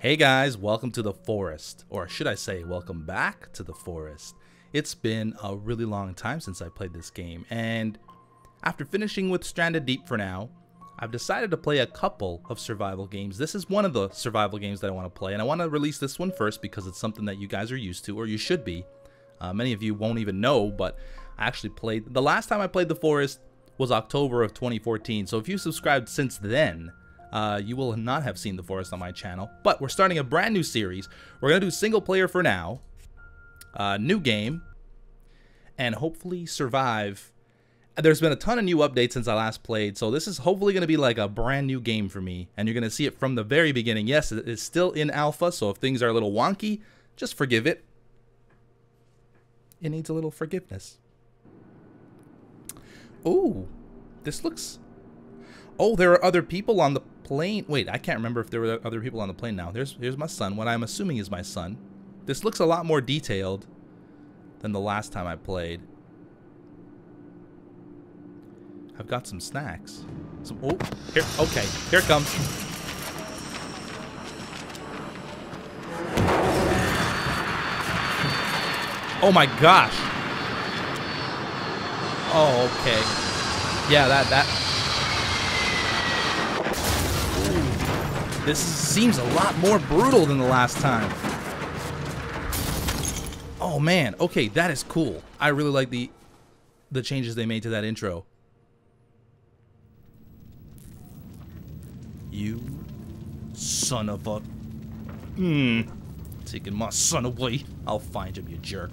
Hey guys, welcome to the forest. Or should I say, welcome back to the forest. It's been a really long time since I played this game, and after finishing with Stranded Deep for now, I've decided to play a couple of survival games. This is one of the survival games that I want to play, and I want to release this one first because it's something that you guys are used to, or you should be. Uh, many of you won't even know, but I actually played, the last time I played The Forest was October of 2014, so if you subscribed since then, uh, you will not have seen The Forest on my channel. But we're starting a brand new series. We're going to do single player for now, uh, new game, and hopefully survive. There's been a ton of new updates since I last played, so this is hopefully going to be like a brand new game for me, and you're going to see it from the very beginning. Yes, it is still in alpha, so if things are a little wonky, just forgive it. It needs a little forgiveness. Oh, this looks... Oh, there are other people on the plane. Wait, I can't remember if there were other people on the plane now. There's, here's my son, what I'm assuming is my son. This looks a lot more detailed than the last time I played. I've got some snacks. Some, oh, here, okay, here it comes. Oh my gosh. Oh, okay. Yeah, that, that. This seems a lot more brutal than the last time. Oh man, okay, that is cool. I really like the the changes they made to that intro. You son of a Hmm. Taking my son away. I'll find him, you jerk.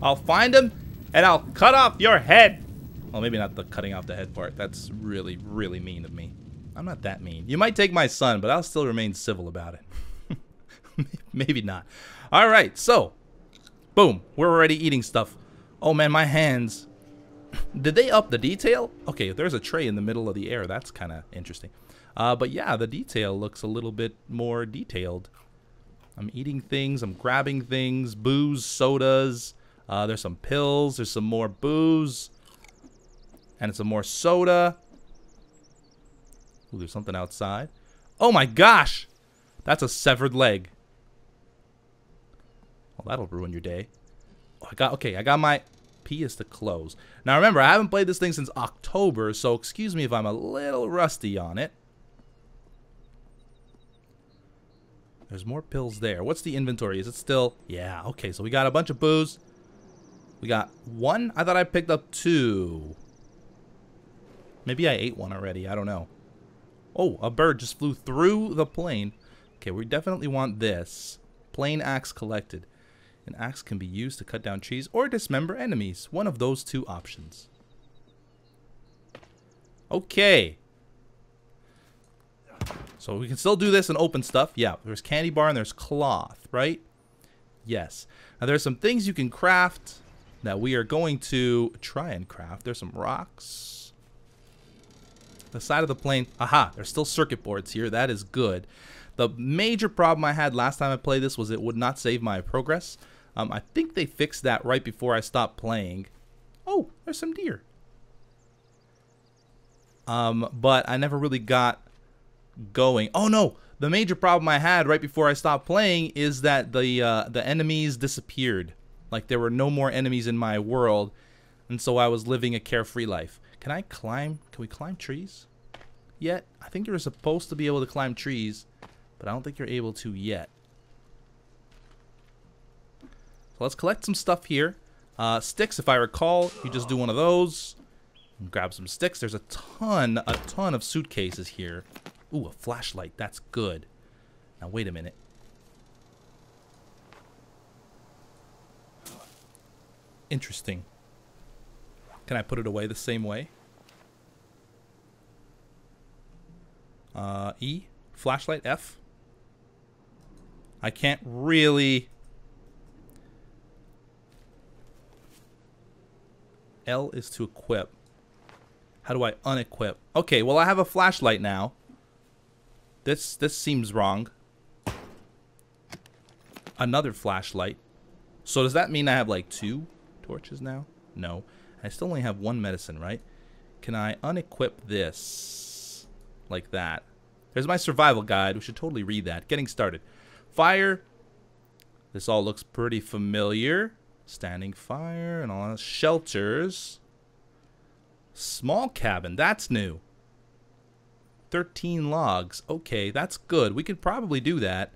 I'll find him and I'll cut off your head. Well, maybe not the cutting off the head part. That's really, really mean of me. I'm not that mean. You might take my son, but I'll still remain civil about it. maybe not. All right, so Boom. We're already eating stuff. Oh man, my hands. Did they up the detail? Okay, there's a tray in the middle of the air. That's kind of interesting. Uh, but yeah, the detail looks a little bit more detailed. I'm eating things. I'm grabbing things. Booze, sodas. Uh, there's some pills. There's some more booze. And some more soda. Ooh, there's something outside. Oh my gosh! That's a severed leg. Well, that'll ruin your day. Oh, I got okay. I got my P is to close. Now remember, I haven't played this thing since October, so excuse me if I'm a little rusty on it. There's more pills there. What's the inventory? Is it still? Yeah, okay. So we got a bunch of booze. We got one. I thought I picked up two. Maybe I ate one already. I don't know. Oh, a bird just flew through the plane. Okay, we definitely want this. Plane axe collected. An axe can be used to cut down trees or dismember enemies. One of those two options. Okay. So we can still do this and open stuff. Yeah, there's candy bar and there's cloth, right? Yes. Now there's some things you can craft that we are going to try and craft. There's some rocks. The side of the plane. Aha, there's still circuit boards here. That is good. The major problem I had last time I played this was it would not save my progress. Um, I think they fixed that right before I stopped playing. Oh, there's some deer. Um, but I never really got going. Oh no, the major problem I had right before I stopped playing is that the uh, the enemies disappeared. Like there were no more enemies in my world, and so I was living a carefree life. Can I climb? Can we climb trees? Yet? I think you're supposed to be able to climb trees, but I don't think you're able to yet. So let's collect some stuff here. Uh, sticks, if I recall, you just do one of those. Grab some sticks. There's a ton, a ton of suitcases here. Ooh, a flashlight. That's good. Now, wait a minute. Interesting. Can I put it away the same way? Uh, E? Flashlight F? I can't really L is to equip. How do I unequip? Okay, well I have a flashlight now. This this seems wrong. Another flashlight. So does that mean I have like two torches now? No. I still only have one medicine, right? Can I unequip this like that? There's my survival guide. We should totally read that. Getting started. Fire. This all looks pretty familiar. Standing fire and all that. Shelters. Small cabin. That's new. 13 logs. Okay, that's good. We could probably do that.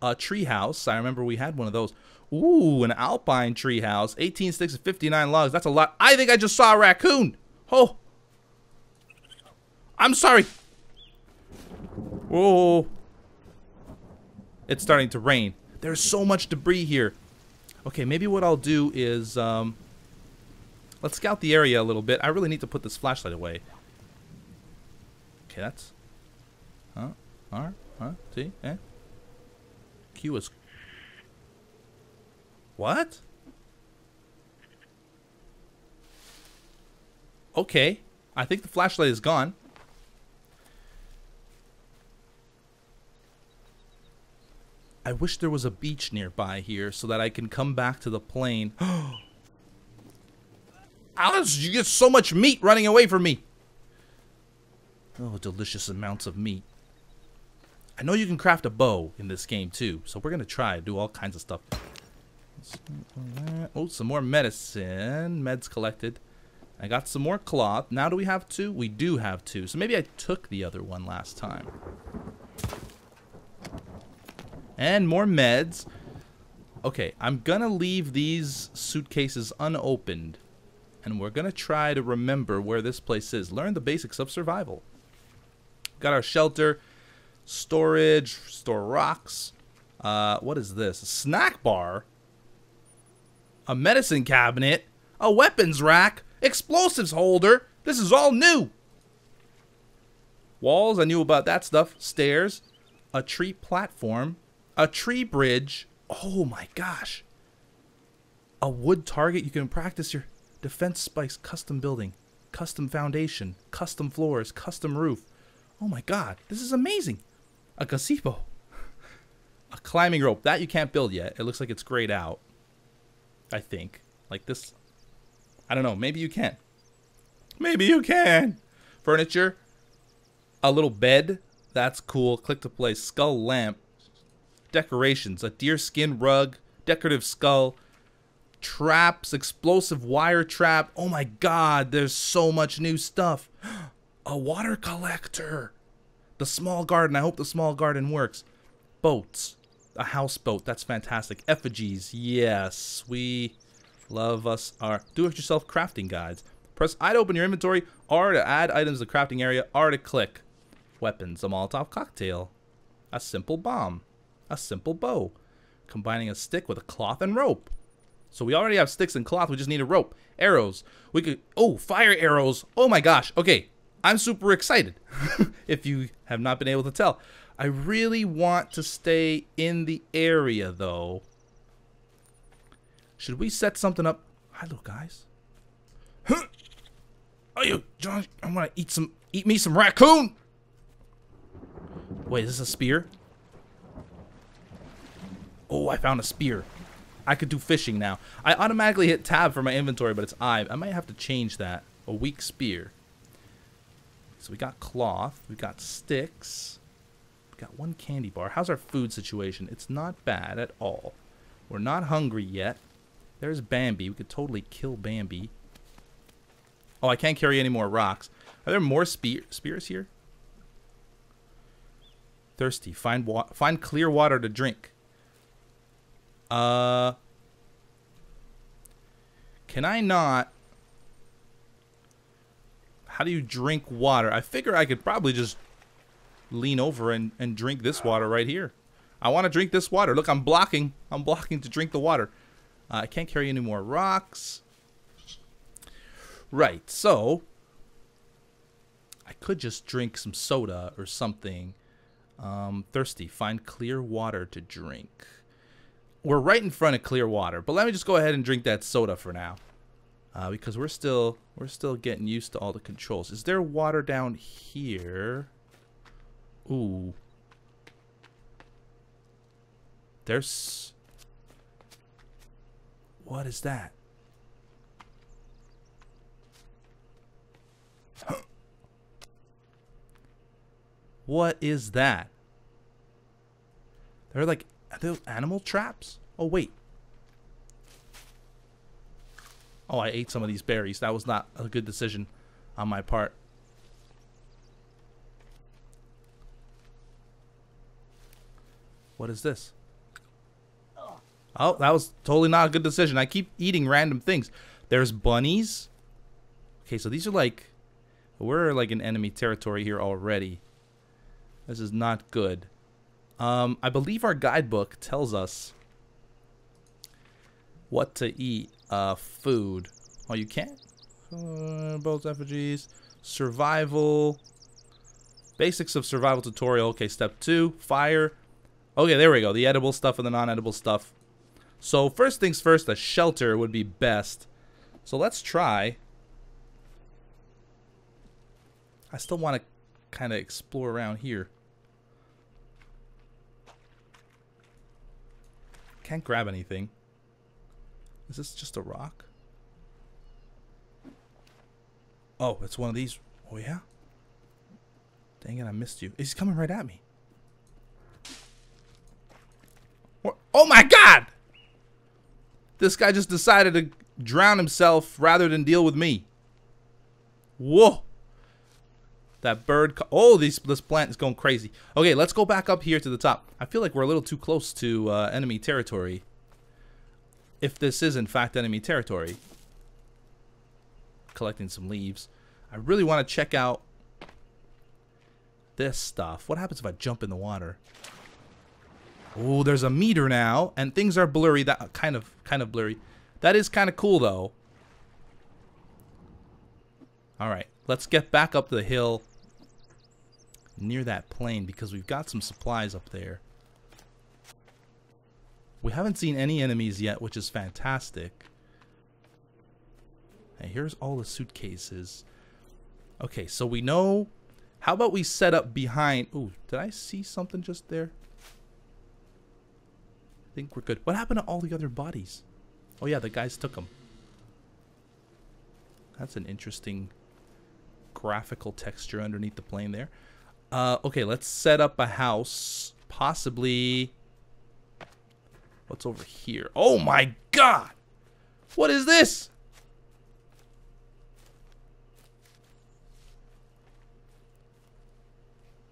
A treehouse. I remember we had one of those. Ooh, an alpine treehouse. 18 sticks and 59 logs. That's a lot. I think I just saw a raccoon. Oh. I'm sorry. Whoa. It's starting to rain. There's so much debris here. Okay, maybe what I'll do is, um, let's scout the area a little bit. I really need to put this flashlight away. Okay, that's, huh, R, huh, see, eh? Q is, what? Okay, I think the flashlight is gone. I wish there was a beach nearby here so that I can come back to the plane. Alice, you get so much meat running away from me. Oh, delicious amounts of meat. I know you can craft a bow in this game too, so we're going to try to do all kinds of stuff. Oh, some more medicine. Meds collected. I got some more cloth. Now do we have two? We do have two. So maybe I took the other one last time. And more meds. Okay, I'm gonna leave these suitcases unopened. And we're gonna try to remember where this place is. Learn the basics of survival. Got our shelter, storage, store rocks. Uh, what is this? A snack bar? A medicine cabinet? A weapons rack? Explosives holder? This is all new! Walls, I knew about that stuff. Stairs. A tree platform a tree bridge. Oh my gosh. A wood target. You can practice your defense spikes custom building, custom foundation, custom floors, custom roof. Oh my god. This is amazing. A gazebo. A climbing rope. That you can't build yet. It looks like it's grayed out. I think. Like this. I don't know. Maybe you can. Maybe you can. Furniture. A little bed. That's cool. Click to play. Skull lamp decorations a deerskin rug, decorative skull, traps, explosive wire trap. Oh my god, there's so much new stuff. A water collector. The small garden. I hope the small garden works. Boats. A houseboat. That's fantastic. Effigies. Yes, we love us our do-it-yourself crafting guides. Press I to open your inventory, R to add items to the crafting area, R to click. Weapons. A Molotov cocktail. A simple bomb a simple bow, combining a stick with a cloth and rope. So we already have sticks and cloth, we just need a rope. Arrows. We could, oh, fire arrows. Oh my gosh. Okay, I'm super excited, if you have not been able to tell. I really want to stay in the area, though. Should we set something up? Hi, little guys. Huh? Oh, you, John, I want to eat some, eat me some raccoon. Wait, is this a spear? Oh, I found a spear. I could do fishing now. I automatically hit tab for my inventory, but it's I. I might have to change that. A weak spear. So we got cloth. We got sticks. Got one candy bar. How's our food situation? It's not bad at all. We're not hungry yet. There's Bambi. We could totally kill Bambi. Oh, I can't carry any more rocks. Are there more spear spears here? Thirsty. Find wa find clear water to drink. Uh, can I not? How do you drink water? I figure I could probably just lean over and, and drink this water right here. I want to drink this water. Look, I'm blocking. I'm blocking to drink the water. Uh, I can't carry any more rocks. Right, so I could just drink some soda or something. Um, thirsty. Find clear water to drink we're right in front of clear water. But let me just go ahead and drink that soda for now. Uh, because we're still we're still getting used to all the controls. Is there water down here? Ooh. There's What is that? What is that? They're like are those animal traps? Oh wait. Oh, I ate some of these berries. That was not a good decision on my part. What is this? Oh, that was totally not a good decision. I keep eating random things. There's bunnies. Okay, so these are like... We're like in enemy territory here already. This is not good. Um, I believe our guidebook tells us what to eat. Uh, food. Oh, you can't? Uh, both effigies. Survival. Basics of survival tutorial. Okay, step two. Fire. Okay, there we go. The edible stuff and the non-edible stuff. So first things first, a shelter would be best. So let's try. I still want to kind of explore around here. Can't grab anything. Is this just a rock? Oh, it's one of these. Oh, yeah? Dang it, I missed you. He's coming right at me. Oh my god! This guy just decided to drown himself rather than deal with me. Whoa. That bird. Oh, these, this plant is going crazy. Okay, let's go back up here to the top. I feel like we're a little too close to uh, enemy territory. If this is, in fact, enemy territory. Collecting some leaves. I really want to check out this stuff. What happens if I jump in the water? Oh, there's a meter now, and things are blurry. That kind of, kind of blurry. That is kind of cool, though. All right, let's get back up the hill near that plane because we've got some supplies up there. We haven't seen any enemies yet, which is fantastic. Hey, here's all the suitcases. Okay, so we know... How about we set up behind... Ooh, did I see something just there? I think we're good. What happened to all the other bodies? Oh yeah, the guys took them. That's an interesting graphical texture underneath the plane there. Uh, okay, let's set up a house. Possibly... What's over here? Oh my god! What is this?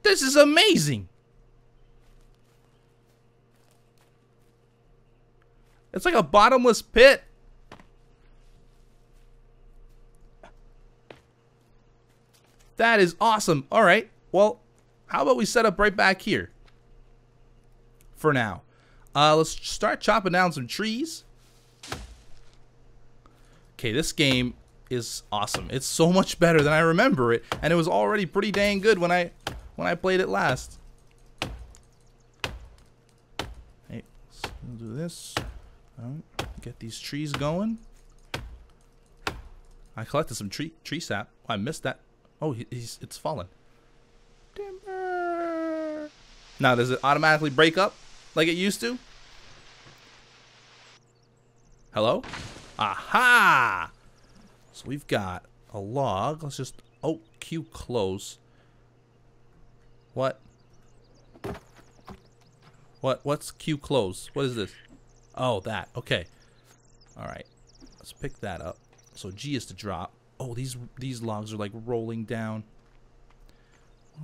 This is amazing! It's like a bottomless pit. That is awesome. All right. Well, how about we set up right back here for now? Uh, let's start chopping down some trees. Okay, this game is awesome. It's so much better than I remember it, and it was already pretty dang good when I when I played it last. Hey, we'll do this. Get these trees going. I collected some tree tree sap. Oh, I missed that. Oh, he's it's fallen. Timber. Now, does it automatically break up like it used to? Hello? Aha! So we've got a log. Let's just... Oh, Q close. What? What? What's Q close? What is this? Oh, that. Okay. All right. Let's pick that up. So G is to drop. Oh, these these logs are like rolling down.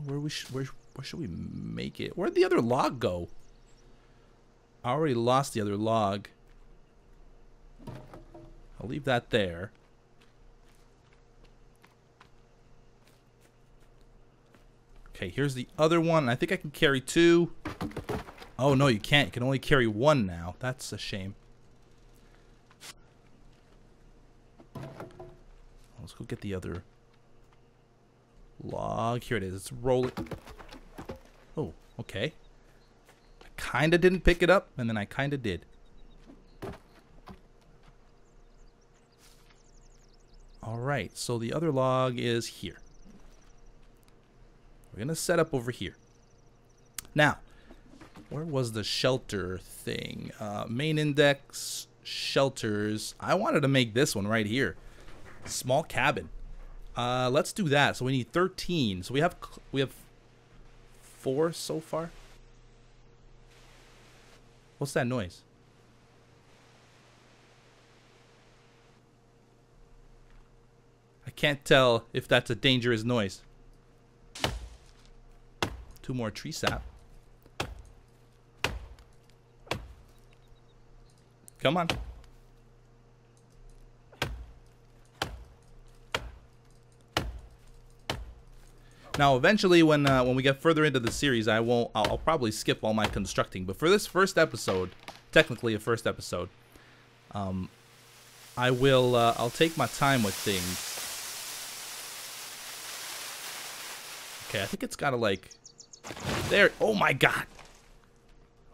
Where we sh where where should we make it? Where'd the other log go? I already lost the other log. I'll leave that there. Okay, here's the other one. I think I can carry two. Oh, no, you can't. You can only carry one now. That's a shame. Let's go get the other log. Here it is. It's rolling. Oh, okay. I kind of didn't pick it up, and then I kind of did. All right, so the other log is here. We're going to set up over here. Now, where was the shelter thing? Uh, main index, shelters. I wanted to make this one right here. Small cabin. Uh, let's do that. So we need 13. So we have we have four so far. What's that noise? I can't tell if that's a dangerous noise. Two more tree sap. Come on. Now, eventually, when uh, when we get further into the series, I won't. I'll, I'll, probably skip all my constructing. But for this first episode, technically a first episode, um, I will. Uh, I'll take my time with things. Okay, I think it's gotta like. There. Oh my god.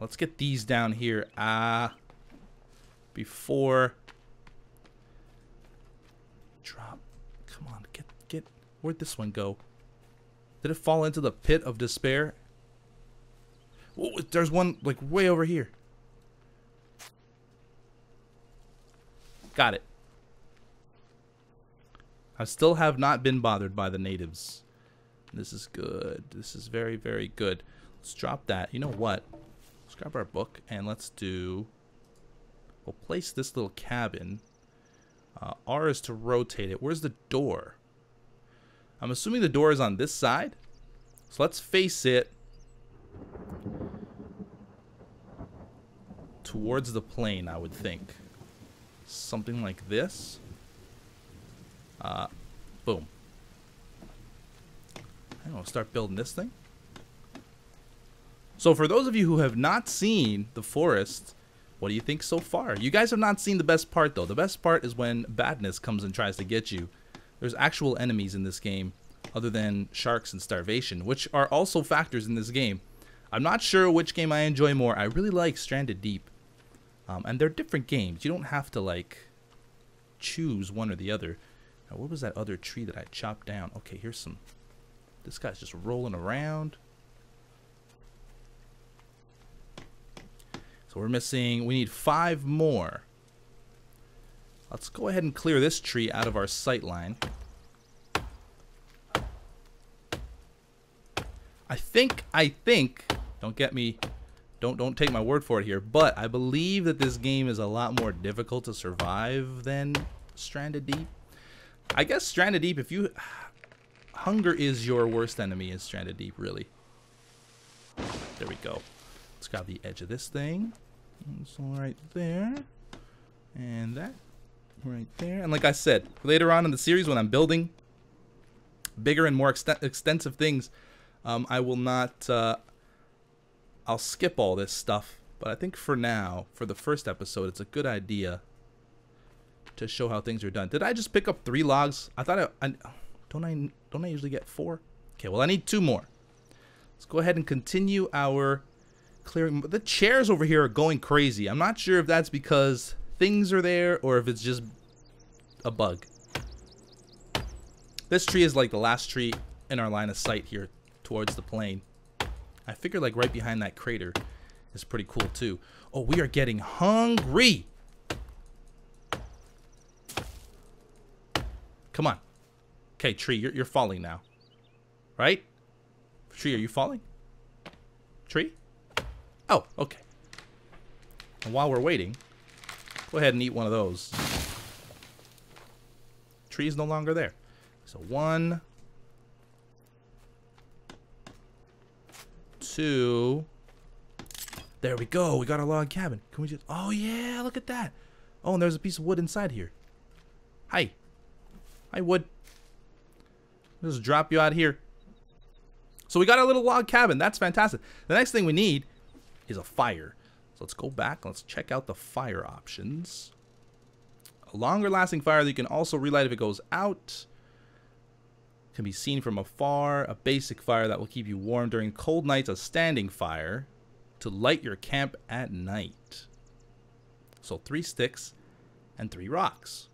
Let's get these down here. Ah. Uh, before. Drop. Come on, get get. Where'd this one go? Did it fall into the pit of despair? Oh, there's one like way over here. Got it. I still have not been bothered by the natives. This is good. This is very, very good. Let's drop that. You know what? Let's grab our book and let's do... We'll place this little cabin. Uh, R is to rotate it. Where's the door? I'm assuming the door is on this side. So let's face it towards the plane, I would think. Something like this. Uh, boom. I'm going to start building this thing. So for those of you who have not seen the forest, what do you think so far? You guys have not seen the best part, though. The best part is when badness comes and tries to get you. There's actual enemies in this game other than sharks and starvation, which are also factors in this game. I'm not sure which game I enjoy more. I really like Stranded Deep. Um, and they're different games. You don't have to, like, choose one or the other. Now, what was that other tree that I chopped down? Okay, here's some... This guy's just rolling around. So we're missing... We need five more. Let's go ahead and clear this tree out of our sight line. I think, I think, don't get me, don't don't take my word for it here, but I believe that this game is a lot more difficult to survive than Stranded Deep. I guess Stranded Deep, if you, hunger is your worst enemy in Stranded Deep, really. There we go. Let's grab the edge of this thing. It's right there. And that right there. And like I said, later on in the series when I'm building bigger and more ext extensive things, um, I will not. Uh, I'll skip all this stuff, but I think for now, for the first episode, it's a good idea to show how things are done. Did I just pick up three logs? I thought I, I don't I don't I usually get four? Okay, well I need two more. Let's go ahead and continue our clearing. The chairs over here are going crazy. I'm not sure if that's because things are there or if it's just a bug. This tree is like the last tree in our line of sight here towards the plane. I figure like right behind that crater is pretty cool too. Oh, we are getting hungry. Come on. Okay, tree, you're, you're falling now. Right? Tree, are you falling? Tree? Oh, okay. And while we're waiting, go ahead and eat one of those. Tree is no longer there. So one, two. There we go. We got our log cabin. Can we just... Oh, yeah. Look at that. Oh, and there's a piece of wood inside here. Hi. Hi, wood. I'll just drop you out here. So we got our little log cabin. That's fantastic. The next thing we need is a fire. So let's go back. Let's check out the fire options. A longer lasting fire that you can also relight if it goes out can be seen from afar, a basic fire that will keep you warm during cold nights, a standing fire to light your camp at night. So three sticks and three rocks.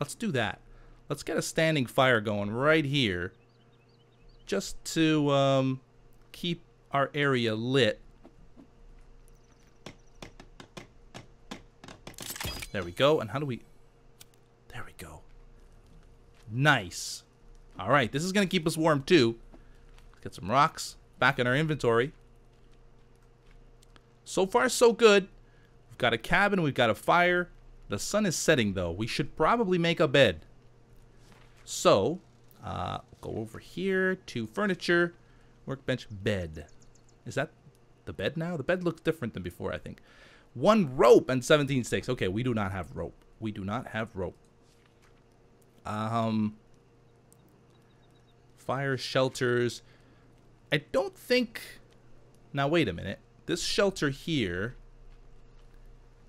Let's do that. Let's get a standing fire going right here just to um, keep our area lit. There we go. And how do we... There we go. Nice. All right, this is going to keep us warm too. Let's get some rocks. back in our inventory. So far, so good. We've got a cabin, we've got a fire. The sun is setting, though. We should probably make a bed. So, uh, go over here to furniture, workbench, bed. Is that the bed now? The bed looks different than before, I think. One rope and 17 sticks. Okay, we do not have rope. We do not have rope. Um, fire shelters. I don't think... Now, wait a minute. This shelter here...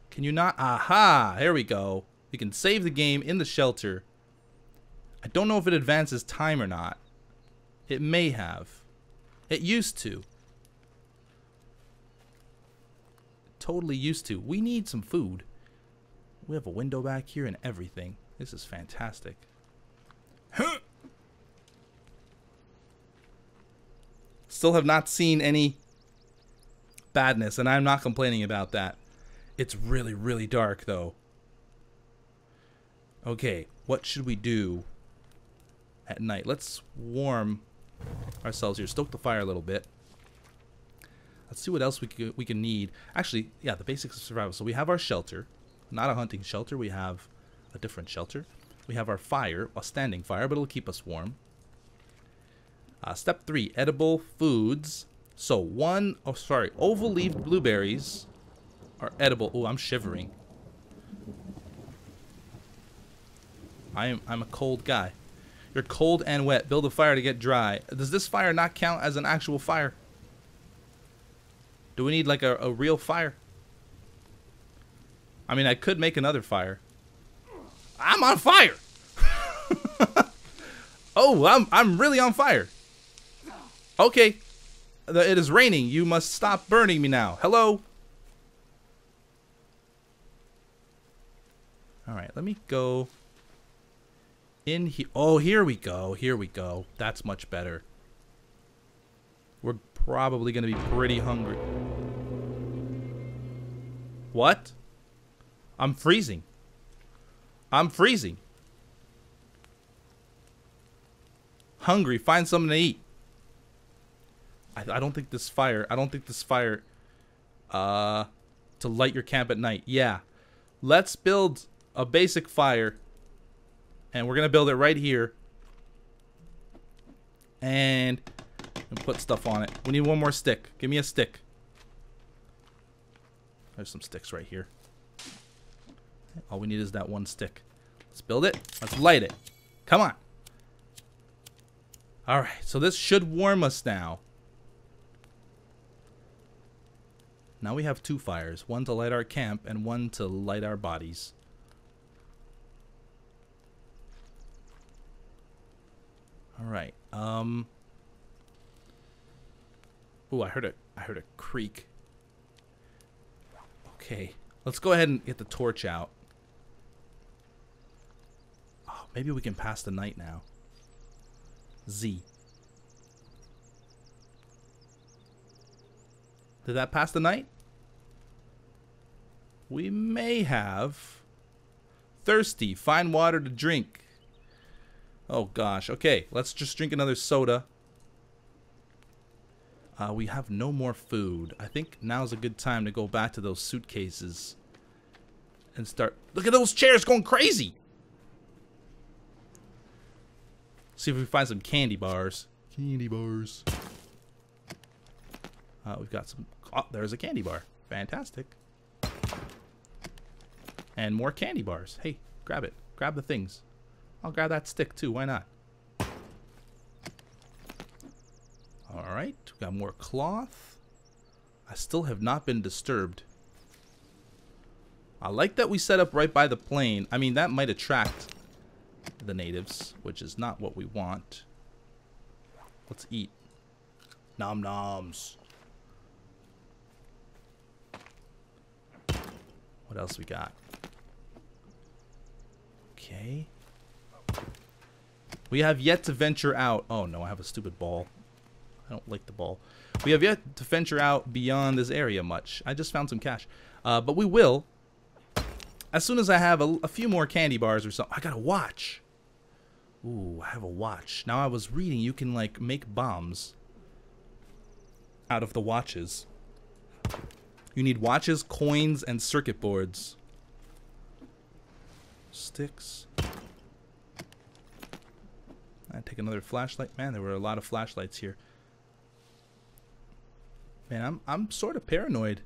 Can you not... Aha! Here we go. We can save the game in the shelter. I don't know if it advances time or not. It may have. It used to. Totally used to. We need some food. We have a window back here and everything. This is fantastic. Still have not seen any badness, and I'm not complaining about that. It's really, really dark, though. Okay, what should we do at night? Let's warm ourselves here. Stoke the fire a little bit. Let's see what else we can, we can need. Actually, yeah, the basics of survival. So we have our shelter. Not a hunting shelter. We have a different shelter. We have our fire, a standing fire, but it'll keep us warm. Uh, step three, edible foods. So one, oh sorry, oval-leaved blueberries are edible. Oh, I'm shivering. I am I'm a cold guy. You're cold and wet. Build a fire to get dry. Does this fire not count as an actual fire? Do we need like a, a real fire? I mean, I could make another fire. I'm on fire. oh, I'm I'm really on fire. Okay. It is raining. You must stop burning me now. Hello? Alright, let me go in here. Oh, here we go. Here we go. That's much better. We're probably going to be pretty hungry. What? I'm freezing. I'm freezing. Hungry. Find something to eat. I, I don't think this fire. I don't think this fire. Uh, to light your camp at night. Yeah. Let's build a basic fire. And we're gonna build it right here. And, and put stuff on it. We need one more stick. Give me a stick. There's some sticks right here. All we need is that one stick. Let's build it. Let's light it. Come on. Alright, so this should warm us now. Now we have two fires. One to light our camp and one to light our bodies. Alright, um... Ooh, I heard a, I heard a creak. Okay, let's go ahead and get the torch out. Oh, maybe we can pass the night now. Z. Did that pass the night? We may have. Thirsty. Find water to drink. Oh gosh. Okay, let's just drink another soda. Uh, we have no more food. I think now's a good time to go back to those suitcases and start. Look at those chairs going crazy. See if we find some candy bars. Candy bars. Uh, we've got some... Oh, there's a candy bar. Fantastic. And more candy bars. Hey, grab it. Grab the things. I'll grab that stick too. Why not? Alright. We got more cloth. I still have not been disturbed. I like that we set up right by the plane. I mean, that might attract the natives, which is not what we want. Let's eat. Nom noms. What else we got? Okay. We have yet to venture out. Oh no, I have a stupid ball. I don't like the ball. We have yet to venture out beyond this area much. I just found some cash. Uh, but we will. As soon as I have a, a few more candy bars or something. I got a watch. Ooh, I have a watch. Now I was reading you can like make bombs. out of the watches. You need watches, coins, and circuit boards. Sticks. I take another flashlight. Man, there were a lot of flashlights here. Man, I'm I'm sort of paranoid.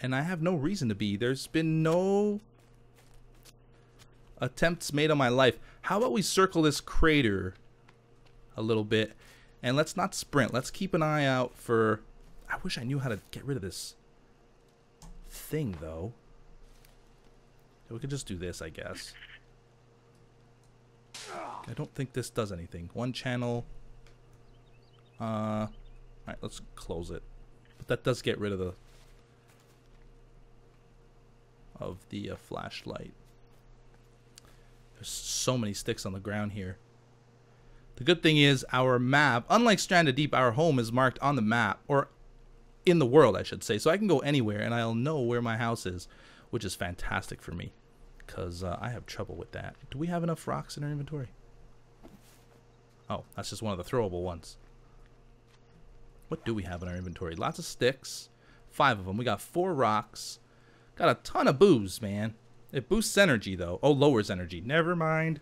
And I have no reason to be. There's been no attempts made on my life. How about we circle this crater a little bit and let's not sprint. Let's keep an eye out for I wish I knew how to get rid of this thing though. We could just do this, I guess. I don't think this does anything. One channel. Uh, Alright, let's close it. But that does get rid of the of the uh, flashlight. There's so many sticks on the ground here. The good thing is our map, unlike Stranded Deep, our home is marked on the map, or in the world, I should say. So I can go anywhere and I'll know where my house is, which is fantastic for me because uh, I have trouble with that. Do we have enough rocks in our inventory? Oh, that's just one of the throwable ones. What do we have in our inventory? Lots of sticks. Five of them. We got four rocks. Got a ton of booze, man. It boosts energy, though. Oh, lowers energy. Never mind.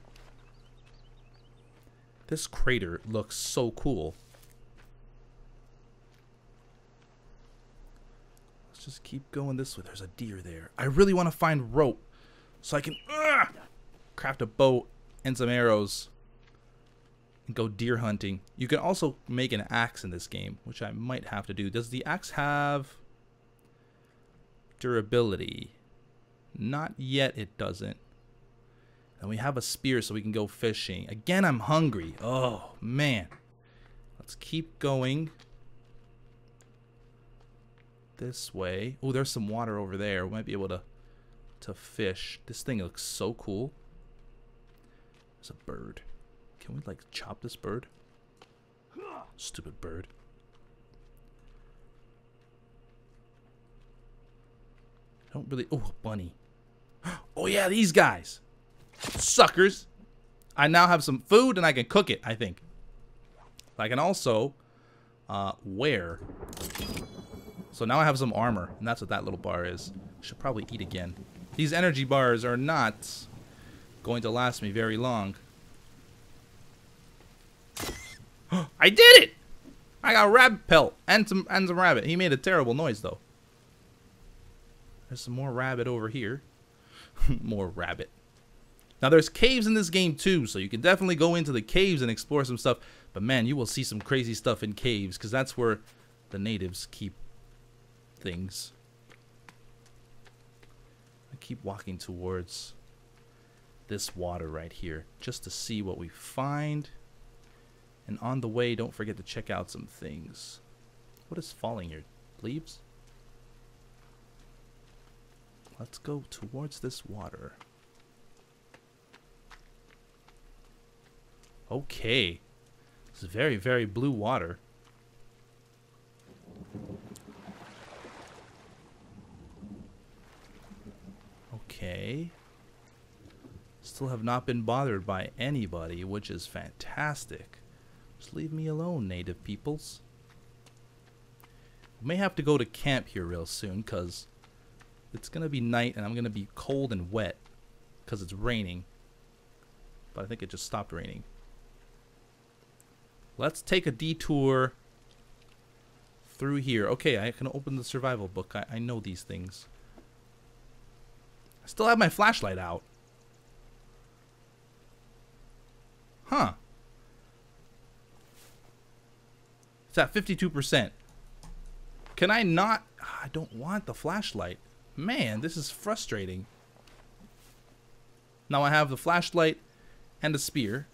This crater looks so cool. Let's just keep going this way. There's a deer there. I really want to find rope so I can uh, craft a boat and some arrows go deer hunting. You can also make an axe in this game, which I might have to do. Does the axe have durability? Not yet, it doesn't. And we have a spear so we can go fishing. Again, I'm hungry. Oh, man. Let's keep going this way. Oh, there's some water over there. We might be able to to fish. This thing looks so cool. There's a bird. Can we like chop this bird? Stupid bird. I don't really. Oh, bunny. Oh yeah, these guys. Suckers. I now have some food and I can cook it, I think. I can also uh, wear. So now I have some armor, and that's what that little bar is. Should probably eat again. These energy bars are not going to last me very long. I did it! I got rabbit pelt and some and some rabbit. He made a terrible noise though. There's some more rabbit over here. more rabbit. Now there's caves in this game too, so you can definitely go into the caves and explore some stuff. But man, you will see some crazy stuff in caves because that's where the natives keep things I keep walking towards this water right here just to see what we find. And on the way, don't forget to check out some things. What is falling here? Leaves? Let's go towards this water. Okay. Is very, very blue water. Okay. Still have not been bothered by anybody, which is fantastic. Just leave me alone, native peoples. We may have to go to camp here real soon, because it's going to be night and I'm going to be cold and wet because it's raining. But I think it just stopped raining. Let's take a detour through here. Okay, I can open the survival book. I, I know these things. I still have my flashlight out. Huh. It's at 52%. Can I not? I don't want the flashlight. Man, this is frustrating. Now I have the flashlight and a spear.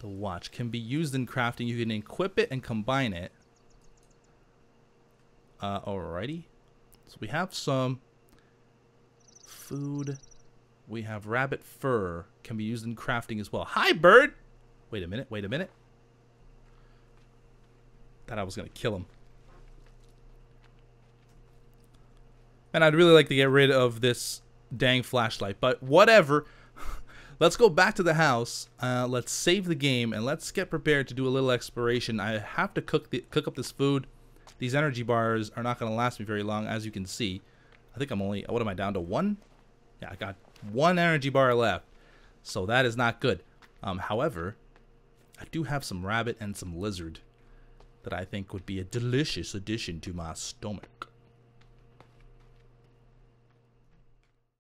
The watch can be used in crafting. You can equip it and combine it. Uh, alrighty. So we have some food. We have rabbit fur. Can be used in crafting as well. Hi, bird! Wait a minute, wait a minute. Thought I was going to kill him. And I'd really like to get rid of this dang flashlight, but whatever. let's go back to the house. Uh, let's save the game and let's get prepared to do a little exploration. I have to cook the cook up this food. These energy bars are not going to last me very long, as you can see. I think I'm only, what am I down to? One? Yeah, I got one energy bar left. So that is not good. Um, however, I do have some rabbit and some lizard that I think would be a delicious addition to my stomach.